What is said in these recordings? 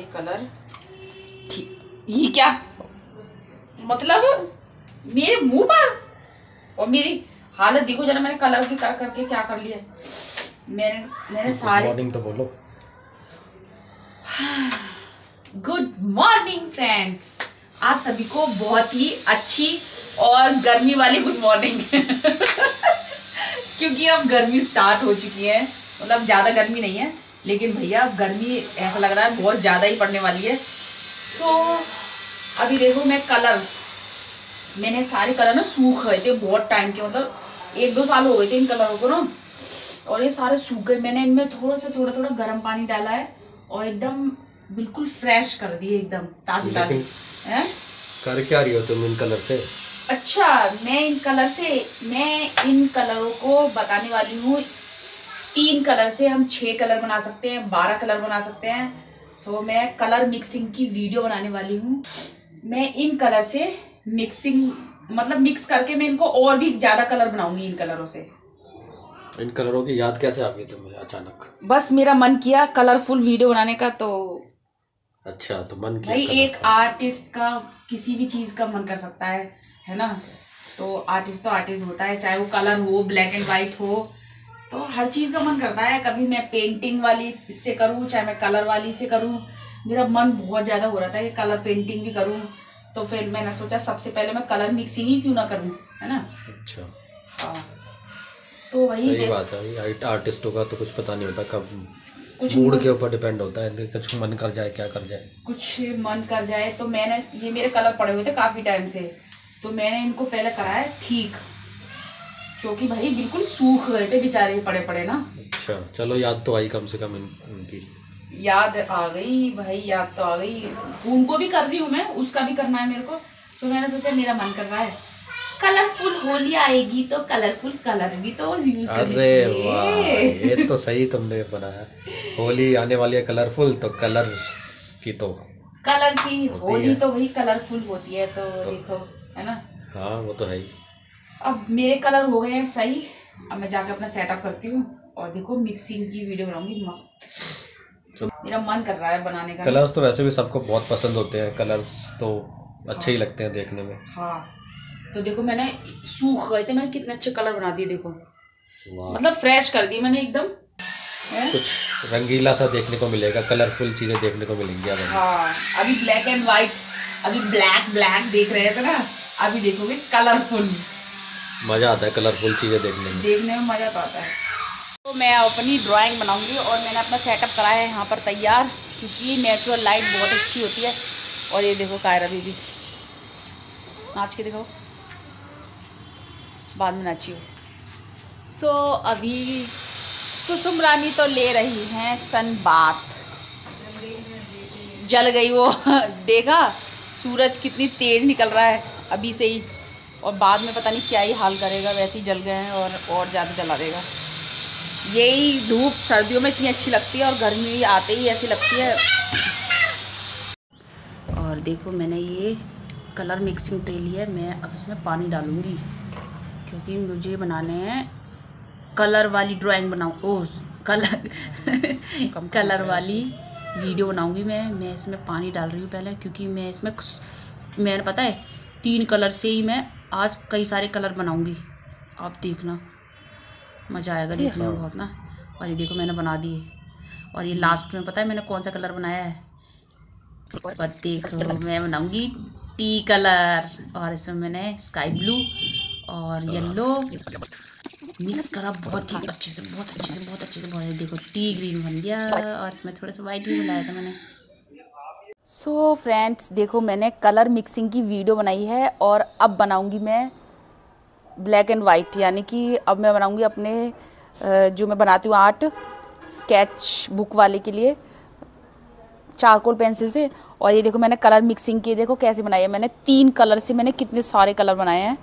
सारे कलर। ये क्या? मतलब मेरे मुँह पर? और मेरी हालत देखो जरा मैंने कलर की कर करके क्या कर लिया। मैंने मैंने सारे मॉर्निंग तो बोलो। गुड मॉर्निंग फ्रेंड्स आप सभी को बहुत ही अच्छी और गर्मी वाली गुड मॉर्निंग क्योंकि अब गर्मी स्टार्ट हो चुकी है। मतलब ज़्यादा गर्मी नहीं है। लेकिन भैया गर्मी ऐसा लग रहा है बहुत ज़्यादा ही पड़ने वाली है। सो so, अभी देखो मैं कलर मैंने सारे कलर ना सूख गए थे बहुत टाइम के मतलब एक दो साल हो गए थे इन कलरों को ना। और ये सारे सूख गए मैंने इनमें थोड़ा से थोड़ा थोड़ा गर्म पानी डाला है और एकदम बिल्कुल फ्रेश कर दिए एकदम ताजी ताजी हैं? कर क्या रही हो तुम इन कलर से? अच्छा मैं इन कलर से मैं इन कलरों को बताने वाली हूँ। तीन कलर से हम छह कलर बना सकते हैं बारह कलर बना सकते हैं। सो so, मैं कलर मिक्सिंग की वीडियो बनाने वाली हूँ। मैं इन कलर से मिक्सिंग मतलब मिक्स करके मैं इनको और भी ज़्यादा कलर बनाऊँगी इन कलरों से। इन कलरों की याद कैसे आ गई तुम्हें अचानक? बस मेरा मन किया कलरफुल वीडियो बनाने का तो अच्छा तो मन किया भाई एक आर्टिस्ट का किसी भी चीज़ का मन कर सकता है है ना? तो आर्टिस्ट तो आर्टिस्ट होता है चाहे वो कलर हो ब्लैक एंड वाइट हो तो हर चीज़ का मन करता है कभी मैं पेंटिंग वाली इससे करूँ चाहे मैं कलर वाली से करूँ मेरा मन बहुत ज़्यादा हो रहा था कि कलर पेंटिंग भी करूँ तो फिर मैंने सोचा सबसे पहले मैं कलर मिक्सिंग ही क्यों ना करूँ है ना? अच्छा। हाँ। तो वही सही बात है आर्टिस्टों का तो कुछ पता नहीं होता कब कुछ मूड के ऊपर डिपेंड होता है कुछ मन कर जाए क्या कर जाए। कुछ मन कर जाए तो मैंने ये मेरे कलर पड़े हुए थे काफ़ी टाइम से तो मैंने इनको पहले कराया ठीक। क्योंकि भाई बिल्कुल सूख गए थे बेचारे पड़े पड़े ना। अच्छा चलो याद तो आई कम से कम इनकी याद आ गई भाई याद तो आ गई। उनको भी कर रही हूँ मैं उसका भी करना है मेरे को। तो मैंने सोचा मेरा मन कर रहा है। कलरफुल होली आएगी तो कलरफुल कलर भी तो यूज़ अरे वाह ये तो सही तुमने बनाया। होली आने वाली है कलरफुल तो कलर की तो कलर की होली तो वही कलरफुल होती है तो देखो है ना? हाँ वो तो है ही। अब मेरे कलर हो गए हैं सही। अब मैं जाके अपना सेटअप करती हूँ। और देखो मिक्सिंग की वीडियो बनाऊँगी मस्त। मेरा मन कर रहा है बनाने का। कलर्स तो वैसे भी सबको बहुत पसंद होते हैं। कलर्स तो अच्छे हाँ। ही। लगते हैं देखने में। हाँ। तो देखो मैंने सूख गए थे मैंने कितने अच्छे कलर बना दिए देखो। मतलब फ्रेश कर दिए मैंने एकदम। हैं? कुछ रंगीला सा देखने को मिलेगा कलरफुल चीज़ें देखने को मिलेंगी अब। हाँ। अभी ब्लैक एंड वाइट अभी ब्लैक ब्लैक देख रहे थे ना? अभी देखोगे कलरफुल मज़ा आता है कलरफुल चीज़ें देखने में। देखने में मज़ा तो आता है। तो मैं अपनी ड्राइंग बनाऊँगी और मैंने अपना सेटअप कराया है यहाँ पर तैयार, क्योंकि नेचुरल लाइट बहुत अच्छी होती है। और ये देखो कायरा बीबी। नाच के देखो बाद में नाची हो सो अभी कुसुम रानी तो ले रही हैं सन बात जल गई वो। देखा? सूरज कितनी तेज़ निकल रहा है। अभी से ही। और बाद में पता नहीं क्या ही हाल करेगा वैसे ही जल गए हैं और और ज़्यादा जला देगा। यही धूप सर्दियों में इतनी अच्छी लगती है और गर्मी आते ही ऐसी लगती है। और देखो मैंने ये कलर मिक्सिंग ट्रे लिया है मैं अब इसमें पानी डालूँगी क्योंकि मुझे बनाने हैं कलर वाली ड्राइंग बनाऊँ ओ कलर कलर वाली वीडियो बनाऊँगी मैं मैं इसमें पानी डाल रही हूँ पहले क्योंकि मैं इसमें मैंने पता है तीन कलर से ही मैं आज कई सारे कलर बनाऊँगी। आप देखना। मज़ा आएगा देखने में बहुत ना। और ये देखो मैंने बना दिए। और ये लास्ट में पता है मैंने कौन सा कलर बनाया है? और देखो मैं बनाऊँगी टी कलर। और इसमें मैंने स्काई ब्लू और येलो मिक्स करा बहुत ही अच्छे से बहुत अच्छे से बहुत अच्छे से बहुत देखो टी ग्रीन बन गया। और इसमें थोड़ा सा वाइट भी बनाया था मैंने। सो so, फ्रेंड्स देखो मैंने कलर मिक्सिंग की वीडियो बनाई है और अब बनाऊँगी मैं ब्लैक एंड वाइट यानी कि अब मैं बनाऊँगी अपने जो मैं बनाती हूँ आर्ट स्केच बुक वाले के लिए चारकोल पेंसिल से। और ये देखो मैंने कलर मिक्सिंग की देखो कैसे बनाई है। मैंने तीन कलर से मैंने कितने सारे कलर बनाए हैं।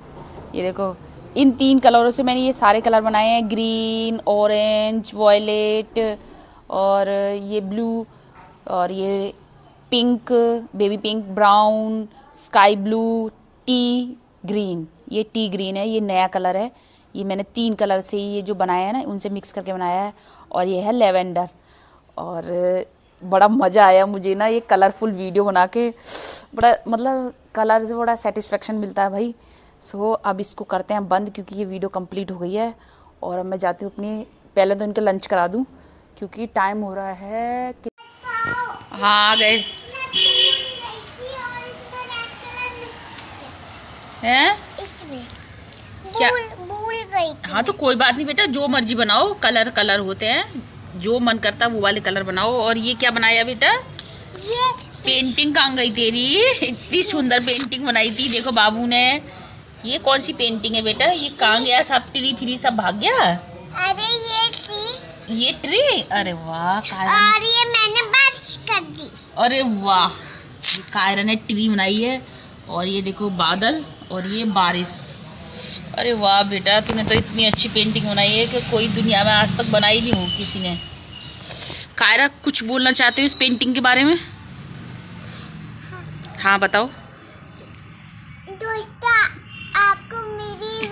ये देखो इन तीन कलरों से मैंने ये सारे कलर बनाए हैं। ग्रीन ऑरेंज वॉयलेट और ये ब्लू और ये pink baby pink brown sky blue tea green ये टी ग्रीन है, ये नया कलर है। ये मैंने तीन कलर से ये जो बनाया है ना, उनसे मिक्स करके बनाया है। और ये है लेवेंडर और, बड़ा मज़ा आया मुझे ना ये कलरफुल वीडियो बना के। बड़ा मतलब कलर से बड़ा सेटिस्फेक्शन मिलता है भाई। सो अब इसको करते हैं बंद क्योंकि ये वीडियो कंप्लीट हो गई है। और अब मैं जाती हूँ अपनी, पहले तो इनका लंच करा दूँ, क्योंकि टाइम हो रहा है कि हाँ आ गए। हैं? क्या? भूल गई हाँ तो कोई बात नहीं बेटा जो मर्ज़ी बनाओ कलर कलर होते हैं। जो मन करता है वो वाले कलर बनाओ। और ये क्या बनाया बेटा? ये पेंटिंग कहाँ गई तेरी? इतनी सुंदर पेंटिंग बनाई थी देखो बाबू ने। ये कौन सी पेंटिंग है बेटा? ये कहाँ गया? सब ट्री फ्री सब भाग गया? अरे ये थी। ये ट्री? अरे वाह और ये मैंने बारिश कर दी। अरे वाह ये कायरा ने ट्री बनाई है। और ये देखो बादल। और ये बारिश। अरे वाह बेटा तूने तो इतनी अच्छी पेंटिंग बनाई है कि कोई दुनिया में आज तक बनाई नहीं हो किसी ने। कायरा कुछ बोलना चाहते हो इस पेंटिंग के बारे में? हाँ बताओ। दोस्तों आपको मेरी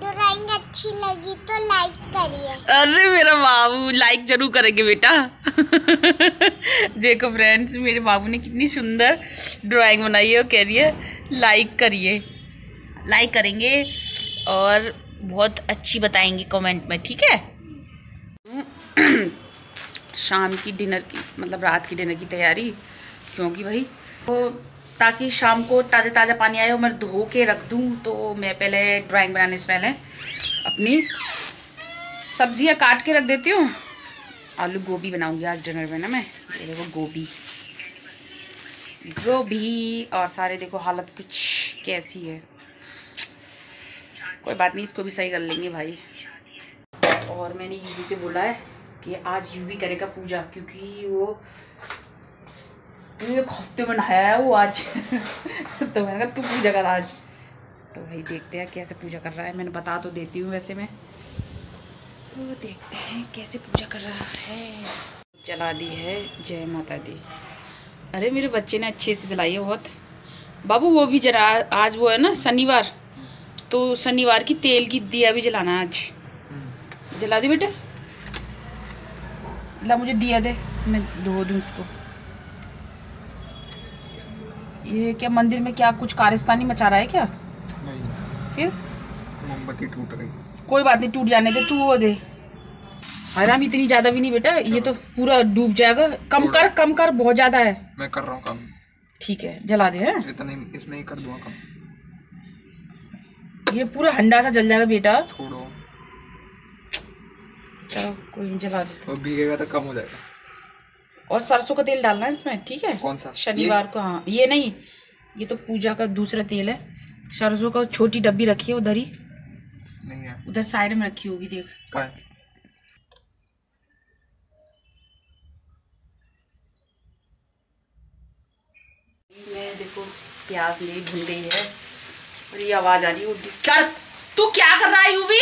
ड्राइंग अच्छी लगी तो लाइक करिए। अरे मेरा बाबू लाइक ज़रूर करेंगे बेटा। देखो फ्रेंड्स मेरे बाबू ने कितनी सुंदर ड्राइंग बनाई है और कह रही है लाइक करिए। लाइक करेंगे और बहुत अच्छी बताएँगे कमेंट में, ठीक है? शाम की डिनर की मतलब रात की डिनर की तैयारी, क्योंकि भाई तो ताकि शाम को ताज़ा ताज़ा पानी आए और मैं धो के रख दूँ तो मैं पहले ड्राइंग बनाने से पहले अपनी सब्ज़ियाँ काट के रख देती हूँ। आलू गोभी बनाऊँगी आज डिनर में ना मैं। ये देखो गोभी। गोभी और सारे देखो हालत कुछ कैसी है। कोई बात नहीं, इसको भी सही कर लेंगे भाई। और मैंने यूवी से बोला है कि आज यूवी करेगा पूजा, क्योंकि वो एक हफ़्ते में नहाया है वो आज। तो मैंने कहा, तू पूजा कर आज। तो भाई देखते हैं कैसे पूजा कर रहा है। मैंने बता तो देती हूँ वैसे मैं। सो देखते हैं कैसे पूजा कर रहा है। चला दी है जय माता दी। अरे मेरे बच्चे ने अच्छे से जलाई है बहुत। बाबू वो भी जरा आज वो है ना शनिवार। तो शनिवार की तेल की दिया भी जलाना है आज। जला दे बेटे। ला मुझे दिया दे मैं धो दूँ उसको। ये क्या मंदिर में क्या कुछ कारिस्तानी मचा रहा है क्या? नहीं। फिर? मोमबत्ती टूट रही कोई बात नहीं टूट जाने दे तू वो दे। आराम इतनी ज़्यादा भी नहीं बेटा ये तो पूरा डूब जाएगा। कम कर कम कर बहुत ज़्यादा है। मैं कर रहा हूँ काम। ठीक है जला दे हैं? इतना इसमें ही कर दूँगा काम। ये पूरा हंडा सा जल जाएगा बेटा। छोड़ो। चलो कोई नहीं जला दे। भीगेगा तो कम हो जाएगा। और सरसों का तेल डालना है इसमें ठीक है? कौन सा? शनिवार को हाँ। ये नहीं ये तो पूजा का दूसरा तेल है। सरसों का छोटी डब्बी रखी है उधर ही। नहीं है। उधर साइड में रखी होगी देख। मैं देखो प्याज मेरी भुन गई है और ये आवाज़ आ रही है कर तू क्या कर रहा है यूवी?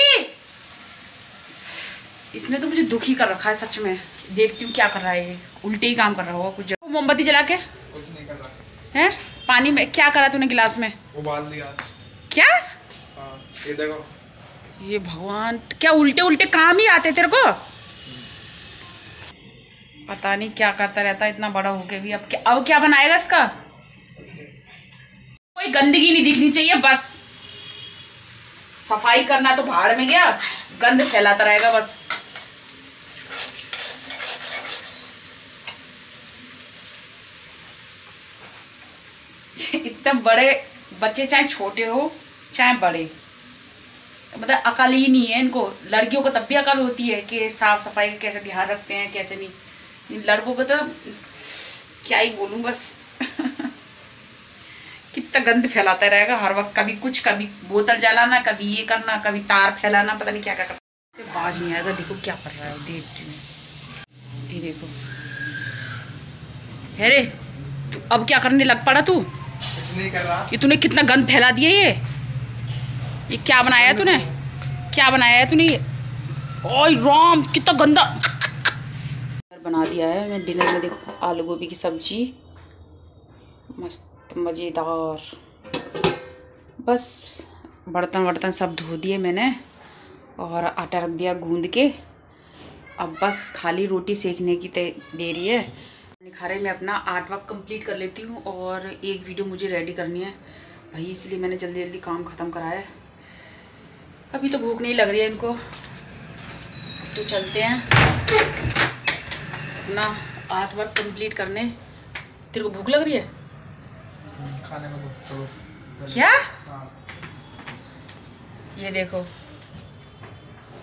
इसने तो मुझे दुखी कर रखा है सच में। देखती हूँ क्या कर रहा है ये। उल्टे ही काम कर रहा होगा कुछ मोमबत्ती जला के? कुछ नहीं कर रहा। हैं? पानी में क्या करा तूने गिलास में? उबाल दिया क्या? हाँ ये देखो। ये भगवान क्या उल्टे उल्टे काम ही आते तेरे को? पता नहीं क्या करता रहता है इतना बड़ा होके भी। अब क्या अब क्या बनाएगा इसका? कोई गंदगी नहीं दिखनी चाहिए, बस। सफ़ाई करना तो भाड़ में गया, गंद फैलाता रहेगा, बस। इतने बड़े बच्चे चाहे छोटे हो, चाहे बड़े। मतलब अकल ही नहीं है इनको। लड़कियों को तब भी अकल होती है कि साफ़ सफ़ाई का कैसे ध्यान रखते हैं, कैसे नहीं। लड़कों को तो क्या ही बोलूँ, बस। कितना गंद फैलाता रहेगा हर वक्त कभी कुछ कभी बोतल जलाना कभी ये करना कभी तार फैलाना पता नहीं क्या क्या करना। इससे बाज नहीं आएगा देखो क्या कर रहा है देखती हूँ। ये देखो। है रे तू अब क्या करने लग पड़ा तू? कुछ नहीं कर रहा। ये तूने कितना गंद फैला दिया ये? ये क्या बनाया है तूने? क्या बनाया है तूने ये? ओए राम कितना गंदा। बना दिया है मैं डिनर में देखो आलू गोभी की सब्ज़ी। मस्त। मज़ेदार। बस बर्तन वर्तन सब धो दिए मैंने और आटा रख दिया गूंद के। अब बस खाली रोटी सेकने की देरी है। खारे मैं अपना आर्ट वर्क कंप्लीट कर लेती हूँ और एक वीडियो मुझे रेडी करनी है। भाई, इसलिए मैंने जल्दी जल्दी काम ख़त्म कराया है। अभी तो भूख नहीं लग रही है इनको। तो चलते हैं अपना आर्ट वर्क कंप्लीट करने। तेरे को भूख लग रही है? खाने में तो क्या? ये देखो।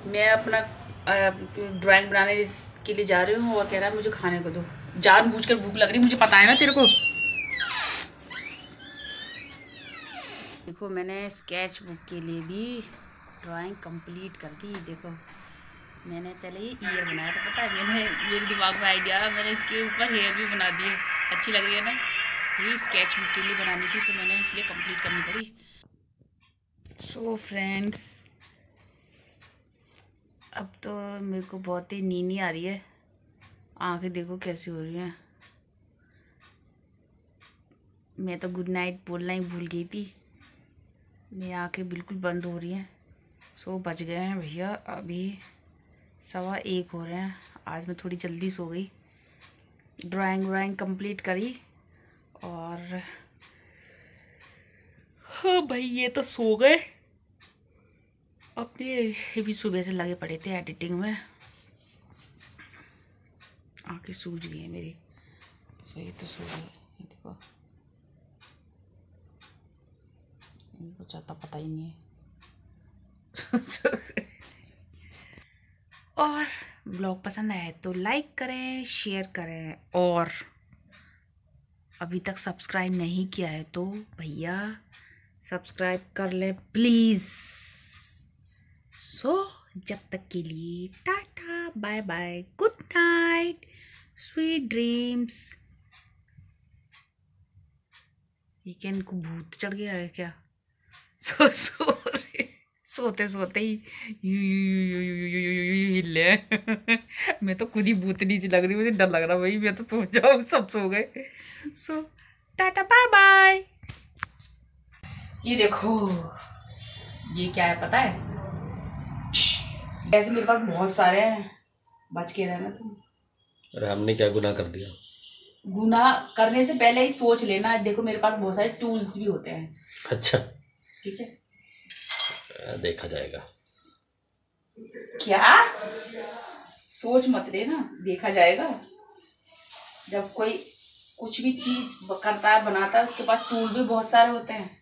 मैं अपना ड्राइंग बनाने के लिए जा रही हूँ और कह रहा है मुझे खाने को दो। जान बूझ कर भूख लग रही मुझे पता है ना तेरे को। देखो मैंने स्केच बुक के लिए भी ड्राइंग कंप्लीट कर दी। देखो मैंने पहले ये ईयर बनाया था पता है? मैंने मेरे दिमाग में आइडिया मैंने इसके ऊपर हेयर भी बना दिए। अच्छी लग रही है ना? ये स्केच बुक के लिए बनानी थी तो मैंने इसलिए कंप्लीट करनी पड़ी। सो so फ्रेंड्स अब तो मेरे को बहुत ही नींद आ रही है। आँखें देखो कैसी हो रही हैं। मैं तो गुड नाइट बोलना ही भूल गई थी। मेरी आँखें बिल्कुल बंद हो रही हैं। सो बच गए हैं भैया, अभी सवा एक हो रहे हैं। आज मैं थोड़ी जल्दी सो गई। ड्राइंग व्राइंग कंप्लीट करी। और हाँ भाई, ये तो सो गए। अपने भी सुबह से लगे पड़े थे एडिटिंग में। आँखें सूज गई है मेरी। सो ये तो सो गए ये देखो। इनको चाहता पता ही नहीं है। और ब्लॉग पसंद आए तो लाइक करें, शेयर करें और अभी तक सब्सक्राइब नहीं किया है तो भैया सब्सक्राइब कर ले प्लीज़। सो, जब तक के लिए tata, bye bye, good night, sweet dreams. Weekend को भूत चढ़ गया है क्या? सो सो। सोते सोते ही यू यू यू यू यू यू यू यू हिले मैं तो खुद ही भूतनी सी लग रही मुझे डर लग रहा भाई मैं तो सो जाऊँ सब सो गए सो टाटा बाय बाय ये देखो ये क्या है पता है ऐसे मेरे पास बहुत सारे हैं बच के रहना तुम अरे हमने क्या गुनाह कर दिया? गुनाह करने से पहले ही सोच लेना। देखो मेरे पास बहुत सारे टूल्स भी होते हैं। अच्छा। ठीक है? देखा जाएगा। क्या? सोच मत ना, देखा जाएगा। जब कोई कुछ भी चीज़ करता है, बनाता है, उसके पास टूल भी बहुत सारे होते हैं।